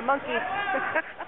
a monkey.